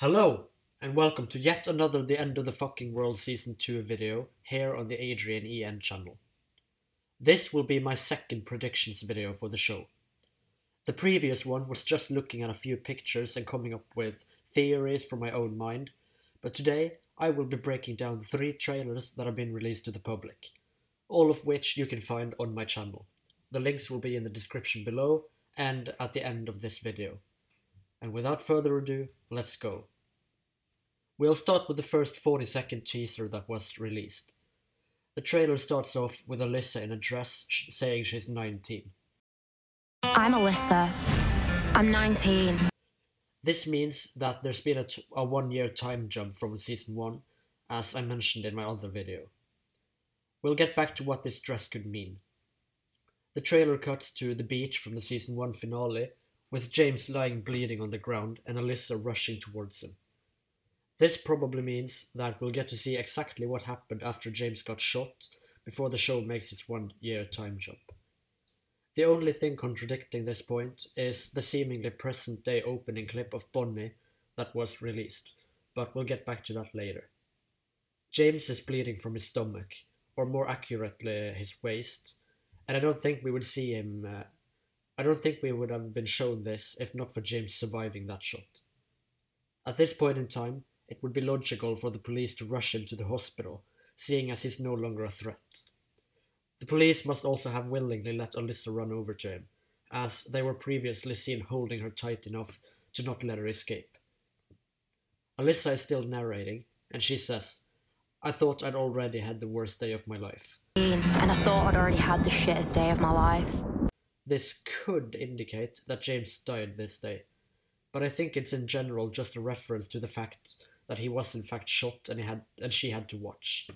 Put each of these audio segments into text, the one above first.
Hello, and welcome to yet another The End of the Fucking World Season 2 video here on the Adrian EN channel. This will be my second predictions video for the show. The previous one was just looking at a few pictures and coming up with theories from my own mind, but today I will be breaking down three trailers that have been released to the public, all of which you can find on my channel. The links will be in the description below and at the end of this video. And without further ado, let's go. We'll start with the first 40 second teaser that was released. The trailer starts off with Alyssa in a dress saying she's 19. I'm Alyssa. I'm 19. This means that there's been a, t- a one year time jump from season 1, as I mentioned in my other video. We'll get back to what this dress could mean. The trailer cuts to the beach from the season 1 finale, with James lying bleeding on the ground and Alyssa rushing towards him. This probably means that we'll get to see exactly what happened after James got shot before the show makes its one year time jump. The only thing contradicting this point is the seemingly present day opening clip of Bonnie that was released, but we'll get back to that later. James is bleeding from his stomach, or more accurately, his waist, and I don't think we would see him. Uh, I don't think we would have been shown this if not for James surviving that shot. At this point in time, it would be logical for the police to rush him to the hospital, seeing as he's no longer a threat. The police must also have willingly let Alyssa run over to him, as they were previously seen holding her tight enough to not let her escape. Alyssa is still narrating, and she says, I thought I'd already had the worst day of my life. And I thought I'd already had the shittest day of my life. This could indicate that James died this day, but I think it's in general just a reference to the fact that he was in fact shot and he had and she had to watch.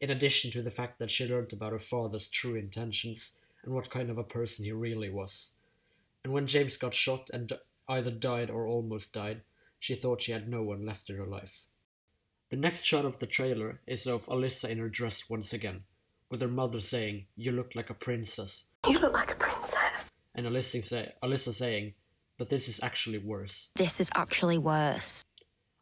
In addition to the fact that she learned about her father's true intentions and what kind of a person he really was. And when James got shot and either died or almost died, she thought she had no one left in her life. The next shot of the trailer is of Alyssa in her dress once again, with her mother saying, You look like a princess. You look like a princess. And Alyssa, say, Alyssa saying, But this is actually worse. This is actually worse.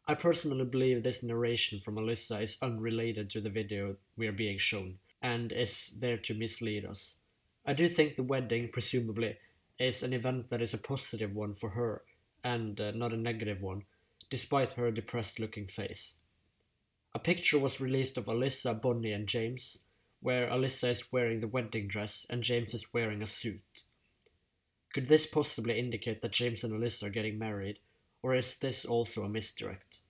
I personally believe this narration from Alyssa is unrelated to the video we are being shown, and is there to mislead us. I do think the wedding, presumably, is an event that is a positive one for her, and uh, not a negative one, despite her depressed looking face. A picture was released of Alyssa, Bonnie, and James, where Alyssa is wearing the wedding dress and James is wearing a suit. Could this possibly indicate that James and Alyssa are getting married, or is this also a misdirect?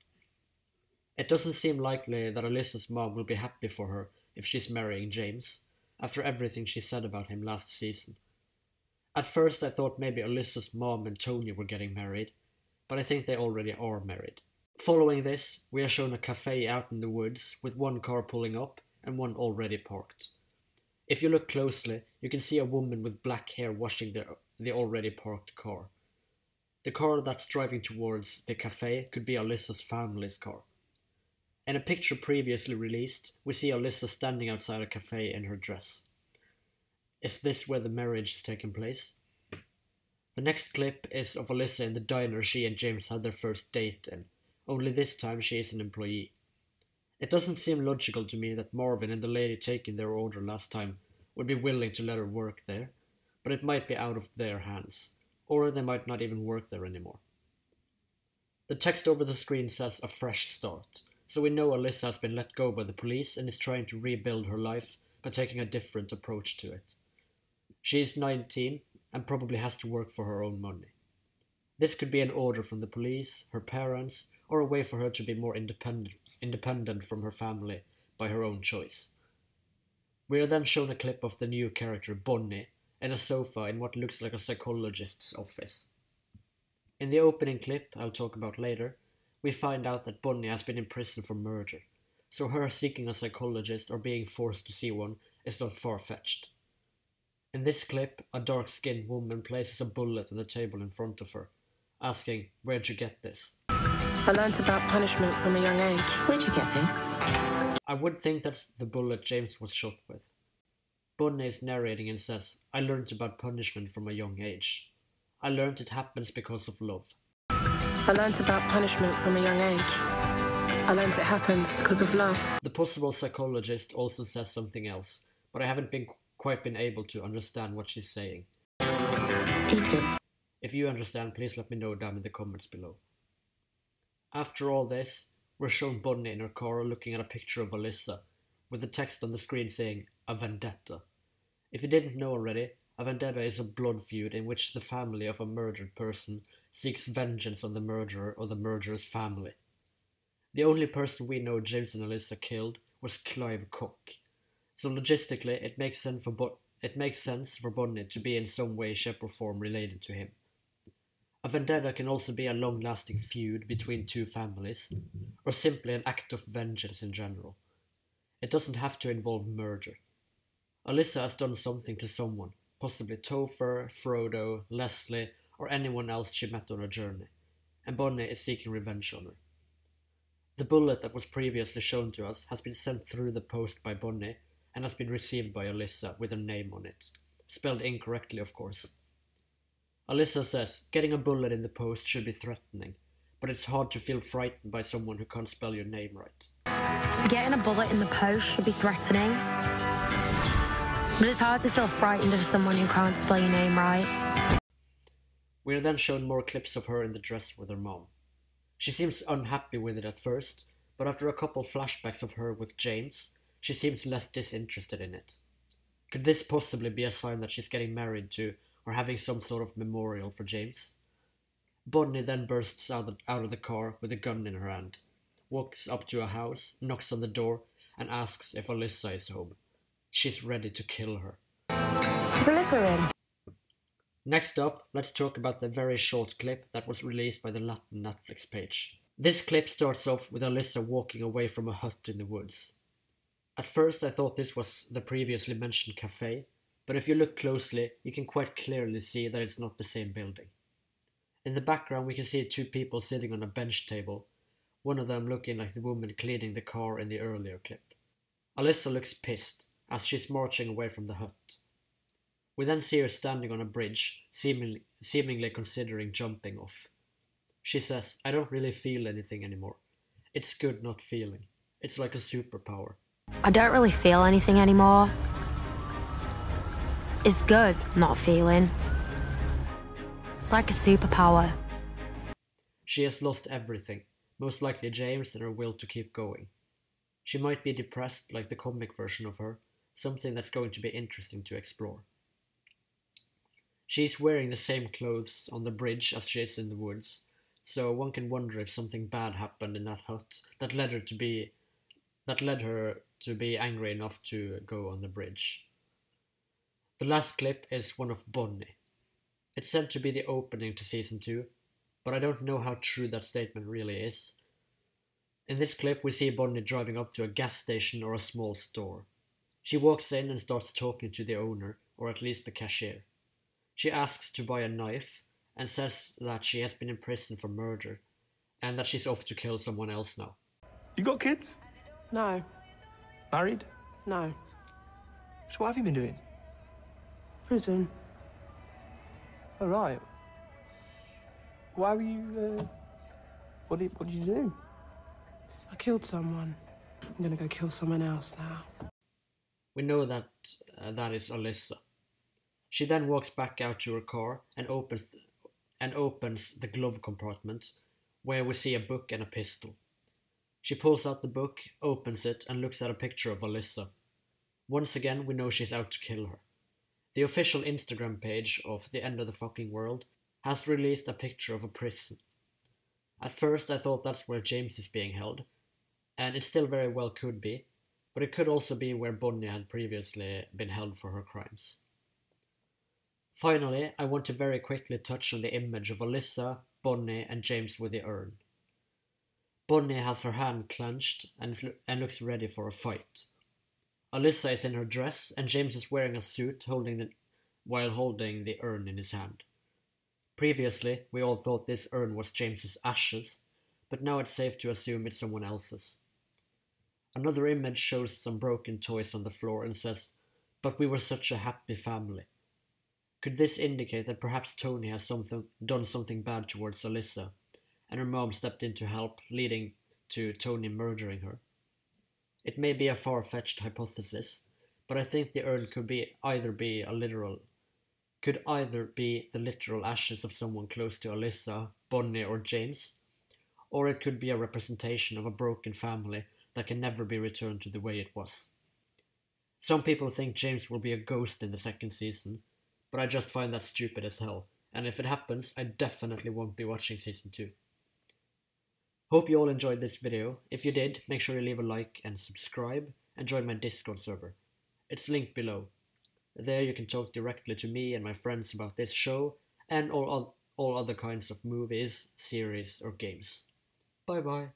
It doesn't seem likely that Alyssa's mom will be happy for her if she's marrying James, after everything she said about him last season. At first I thought maybe Alyssa's mom and Tony were getting married, but I think they already are married. Following this, we are shown a cafe out in the woods with one car pulling up and one already parked. If you look closely, you can see a woman with black hair washing the, the already parked car. The car that's driving towards the cafe could be Alyssa's family's car. In a picture previously released, we see Alyssa standing outside a cafe in her dress. Is this where the marriage is taking place? The next clip is of Alyssa in the diner she and James had their first date in, only this time she is an employee. It doesn't seem logical to me that Marvin and the lady taking their order last time would be willing to let her work there, but it might be out of their hands, or they might not even work there anymore. The text over the screen says a fresh start, so we know Alyssa has been let go by the police and is trying to rebuild her life by taking a different approach to it. She is 19 and probably has to work for her own money. This could be an order from the police, her parents, or a way for her to be more independent, independent from her family by her own choice. We are then shown a clip of the new character Bonnie in a sofa in what looks like a psychologist's office. In the opening clip, I'll talk about later, we find out that Bonnie has been in prison for murder, so her seeking a psychologist or being forced to see one is not far fetched. In this clip, a dark skinned woman places a bullet on the table in front of her, asking, Where'd you get this? I learnt about punishment from a young age. Where'd you get this? I would think that's the bullet James was shot with. Bonnie is narrating and says, I learned about punishment from a young age. I learned it happens because of love. I learned about punishment from a young age. I learned it happens because of love. The possible psychologist also says something else, but I haven't been quite been able to understand what she's saying. It. If you understand, please let me know down in the comments below. After all this, we're shown Bonnie in her car looking at a picture of Alyssa, with the text on the screen saying, A Vendetta. If you didn't know already, a vendetta is a blood feud in which the family of a murdered person seeks vengeance on the murderer or the murderer's family. The only person we know James and Alyssa killed was Clive Koch, so logistically it makes sense for Bo- it makes sense for Bonnie to be in some way, shape, or form related to him. A vendetta can also be a long lasting feud between two families, or simply an act of vengeance in general. It doesn't have to involve murder. Alyssa has done something to someone, possibly Topher, Frodo, Leslie, or anyone else she met on her journey, and Bonnie is seeking revenge on her. The bullet that was previously shown to us has been sent through the post by Bonnie and has been received by Alyssa with her name on it, spelled incorrectly, of course. Alyssa says getting a bullet in the post should be threatening, but it's hard to feel frightened by someone who can't spell your name right. Getting a bullet in the post should be threatening. But it's hard to feel frightened of someone who can't spell your name right. We are then shown more clips of her in the dress with her mom. She seems unhappy with it at first, but after a couple flashbacks of her with James, she seems less disinterested in it. Could this possibly be a sign that she's getting married to or having some sort of memorial for James? Bonnie then bursts out of, out of the car with a gun in her hand, walks up to a house, knocks on the door, and asks if Alyssa is home. She's ready to kill her. Alyssa? Next up, let's talk about the very short clip that was released by the Latin Netflix page. This clip starts off with Alyssa walking away from a hut in the woods. At first, I thought this was the previously mentioned cafe, but if you look closely, you can quite clearly see that it's not the same building. In the background, we can see two people sitting on a bench table, one of them looking like the woman cleaning the car in the earlier clip. Alyssa looks pissed as she's marching away from the hut. We then see her standing on a bridge, seemingly, seemingly considering jumping off. She says, I don't really feel anything anymore. It's good not feeling. It's like a superpower. I don't really feel anything anymore. It's good not feeling. It's like a superpower. She has lost everything, most likely James and her will to keep going. She might be depressed like the comic version of her, something that's going to be interesting to explore. She's wearing the same clothes on the bridge as she is in the woods, so one can wonder if something bad happened in that hut that led her to be that led her to be angry enough to go on the bridge. The last clip is one of Bonnie. It's said to be the opening to season 2, but I don't know how true that statement really is. In this clip, we see Bonnie driving up to a gas station or a small store. She walks in and starts talking to the owner, or at least the cashier. She asks to buy a knife and says that she has been in prison for murder and that she's off to kill someone else now. You got kids? No, Married? no. So what have you been doing? Prison. All right. Why were you? Uh, what did What did you do? I killed someone. I'm gonna go kill someone else now. We know that uh, that is Alyssa. She then walks back out to her car and opens and opens the glove compartment, where we see a book and a pistol. She pulls out the book, opens it, and looks at a picture of Alyssa. Once again, we know she's out to kill her. The official Instagram page of The End of the Fucking World has released a picture of a prison. At first, I thought that's where James is being held, and it still very well could be, but it could also be where Bonnie had previously been held for her crimes. Finally, I want to very quickly touch on the image of Alyssa, Bonnie, and James with the urn. Bonnie has her hand clenched and, and looks ready for a fight. Alyssa is in her dress, and James is wearing a suit holding the, while holding the urn in his hand. Previously, we all thought this urn was James's ashes, but now it's safe to assume it's someone else's. Another image shows some broken toys on the floor and says, But we were such a happy family. Could this indicate that perhaps Tony has something, done something bad towards Alyssa, and her mom stepped in to help, leading to Tony murdering her. It may be a far-fetched hypothesis, but I think the urn could be either be a literal could either be the literal ashes of someone close to Alyssa, Bonnie, or James, or it could be a representation of a broken family that can never be returned to the way it was. Some people think James will be a ghost in the second season, but I just find that stupid as hell, and if it happens, I definitely won't be watching season 2. Hope you all enjoyed this video. If you did, make sure you leave a like and subscribe, and join my Discord server. It's linked below. There you can talk directly to me and my friends about this show, and all, all other kinds of movies, series, or games. Bye bye.